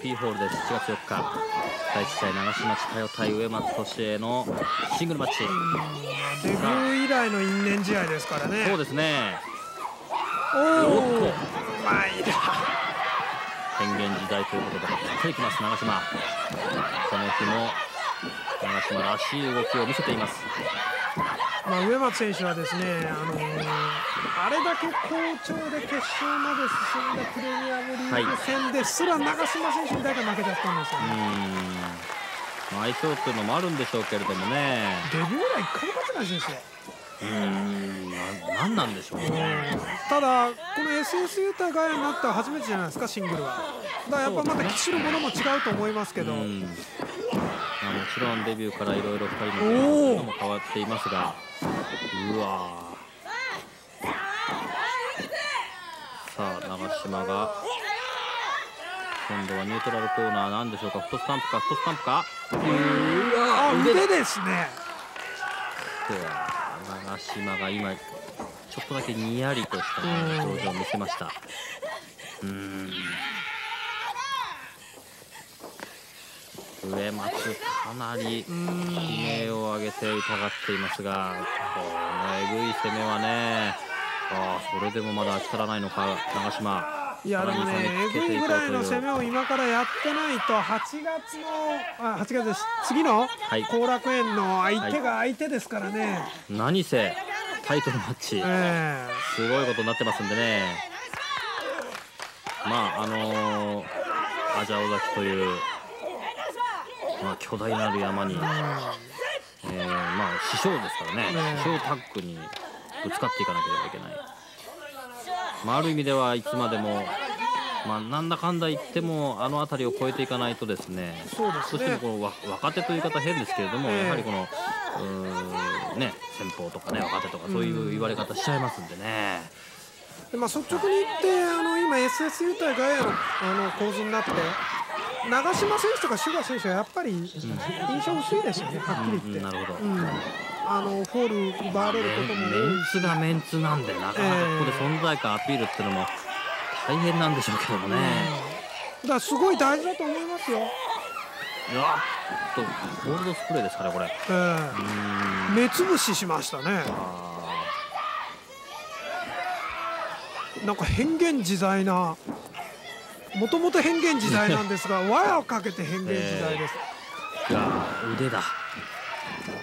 P ホールです。7月4日。第1試合長島千佳代対上松俊恵のシングルマッチ。デビュー以来の因縁試合ですからね。そうですね。おおおっと。うまいな。変幻自在ということで張っていきます長島。この日も長島らしい動きを見せていますまあ、上松選手はですね、あのーあれだけ好調で決勝まで進んだプレミアムリーグ戦ですら長嶋選手にだけ負けちゃったんですよね。ん。相性っていうのもあるんでしょうけれどもね。デビュー以来一回も勝ってない選手でうーん。ななんなんでしょうね。ただ、この SS ユータガヤになったら初めてじゃないですか、シングルは。だからやっぱまた機種のものも違うと思いますけど、ちろんデビューからいろいろ2人のも変わっていますが。うわー。さあ長島が今度はニュートラルコーナーなんでしょうか。フットスタンプかフットスタンプか。うわあ腕で。すね、長島が今ちょっとだけにやりとしたね表情を見せました。うーん上松かなり悲鳴を上げて疑っていますがこのえぐい攻めはねああそれでもまだ足らないのか長島。いやでもね、えぐいぐらいの攻めをを今からやってないと、8月の、あ8月です、次のはい。後楽園の相手が相手ですからね、何せタイトルマッチ。えすごいことになってますんでね。まああのーアジャオ崎という、まあ、巨大なる山に、えーまあ師匠ですからね、ね師匠タッグにぶつかっていかなければいけない、まあ、ある意味ではいつまでも、まあ、なんだかんだ言ってもあの辺りを超えていかないとですね。そうですね。どうしてもこのわ若手という言い方変ですけれども、ええやはりこのうーんね先方とかね若手とかそういう言われ方しちゃいますんでね。でまあ、率直に言ってあの今 SSU 対ガイアのあの構図になって長嶋選手とかシュガー選手はやっぱり印象薄いですよね、はっきりうんうん言って。なるほど、うん。あのフォール奪われることもメンツがメンツなんでなかなかここで存在感アピールっていうのも大変なんでしょうけどもね、だからすごい大事だと思いますよ。うわっとゴールドスプレーですかねこれ。えうー目つぶししましたね。あなんか変幻自在な、もともと変幻自在なんですが、輪をかけて変幻自在です。ーいや腕だ。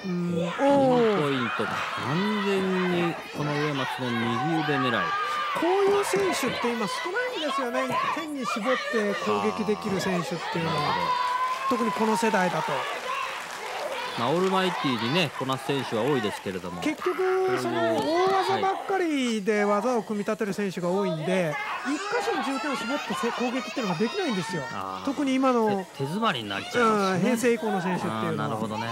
うん、おポーイント完全にこの上松の右腕狙い。こういう選手って今少ないんですよね、一点に絞って攻撃できる選手っていうのは、特にこの世代だと。まあ、オールマイティーにねこなす選手は多いですけれども。結局、その大技ばっかりで技を組み立てる選手が多いんで、一箇所に重点を絞ってせ攻撃っていうのができないんですよ。特に今の、手手詰まりになっちゃいまうん、すね平成以降の選手っていうのは。なるほどね。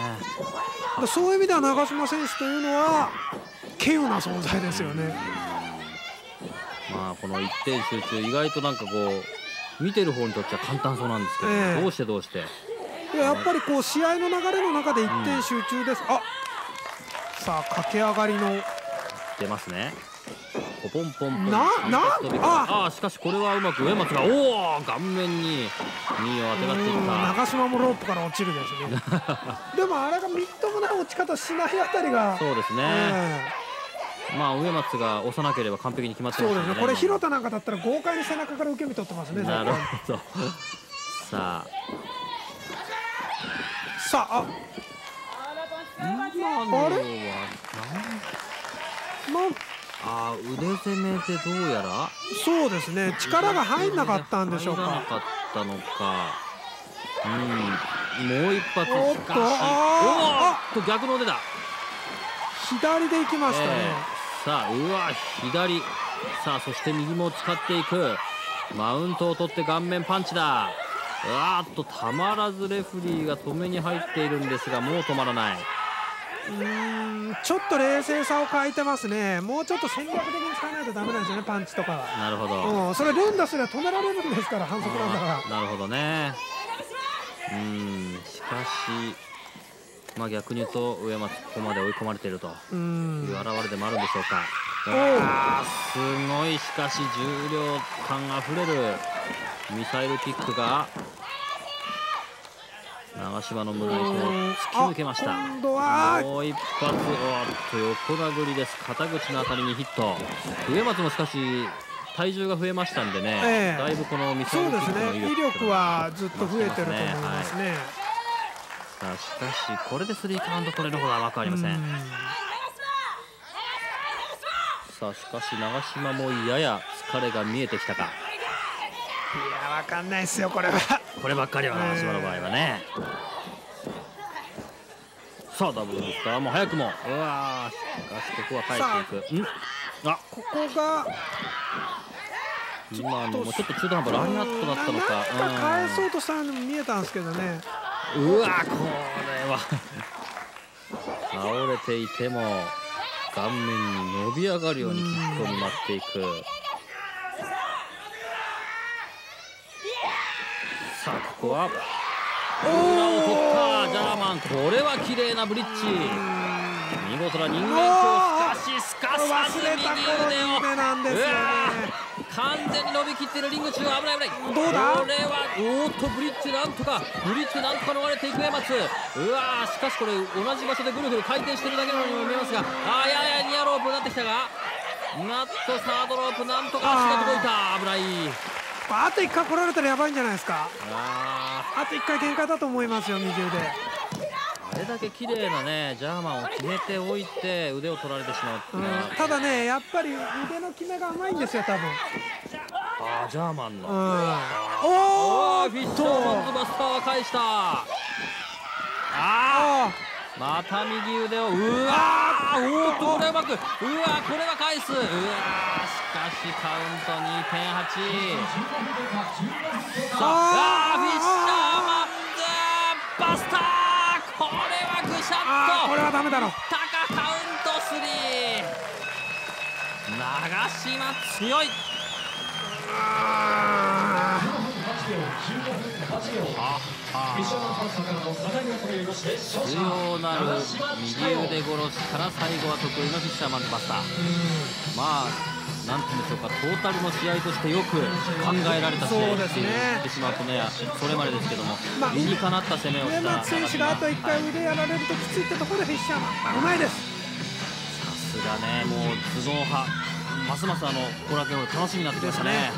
そういう意味では長嶋選手というのは稀有な存在ですよね。まあこの一点集中意外となんかこう見てる方にとっては簡単そうなんですけど、ええ。どうしてどうして？いややっぱりこう試合の流れの中で一点集中です。あさあ駆け上がりの。出ますね。ポポンポンポン。ななあ。ああしかしこれはうまく上松がおお顔面に2をあてがっていた。長嶋もロープから落ちるですね。でもあれがみっともない落ち方しないあたりが。そうですね、えまあ上松が押さなければ完璧に決まっえてますんそうですね。これ広田なんかだったら豪快に背中から受け身取ってますね。なるほど。さあさあ今のはああ腕攻めでどうやら？そうですね。力が入んなかったんでしょうか。入らなかったのか。うん。もう一発。おっとあおーっと逆の腕だ。左で行きましたね。えーさあうわ左。さあそして右も使っていく。マウントを取って顔面パンチだうわーっとたまらずレフリーが止めに入っているんですがもう止まらないうーんちょっと冷静さを欠いてますね。もうちょっと戦略的に使わないとダメなんですよね。パンチとかは。なるほどうん、それ連打すれば止められるんですから反則なんだから。なるほどねうんしかしまあ逆に言うと上松ここまで追い込まれているとうんいう表れでもあるんでしょうかおあーすごいしかし重量感あふれるミサイルキックが長島の胸板を突き抜けました。今度は。もう一発。おっと横殴りです。肩口のあたりにヒット。上松もしかし体重が増えましたんでね、ええ。だいぶこのミサイルキックのね。威力はずっと増えてると思いますね。さあしかしこれでスリーカウント取れるほど甘くありません、うん。さあしかし長島もやや疲れが見えてきたか。いやわかんないですよこれは。こればっかりは長島の場合はね、さあダブルですかもう早くも。うわーしかしここは返していく。ん。あ。ここが今のもちょっと中途半端ラインアットだったのか。なんか返そうとしたのにも見えたんですけどね。うわこれは。倒れていても顔面に伸び上がるようにキックを見舞っていくさあここは。裏を取ったジャーマン。これは綺麗なブリッジ。見事な人間境しかしすかさず右腕を。完全に伸びきっているリング中危ない危ないこれはおーっとブリッジなんとかブリッジなんとか逃れていく江松うわしかしこれ同じ場所でぐるぐる回転してるだけのようにも見えますがあーややニアロープになってきたがなんとサードロープなんとか足が届いた危ないあと一回来られたらやばいんじゃないですか。ああと一回限界だと思いますよ右腕。ーあれだけ綺麗なねジャーマンを決めておいて腕を取られてしまうっていううんただねやっぱり腕の決めが甘いんですよ多分。あージャーマンの、うん。おおフィッシャーマンズバスターは返したああーまた右腕をうわーおーっとこれはうまくうわーこれは返す。うわーしかしカウント2.8さあフィッシャーマンズバスターこれはぐしああーこゃっとれはダメだろ。タカカウント3長島強い。あ強なる右腕殺しから最後は得意のフィッシャーマンズバスター。まあなんて言うんでしょうかトータルの試合としてよく考えられた試合って言ってしまうとねそれまでですけども、まあ理にかなった攻めを上した松選手があと一回腕やられるときついってところでフィッシャー。マンうまいです。さすがねもう頭脳派。ますますあの後楽園ホール楽しみになってきましたね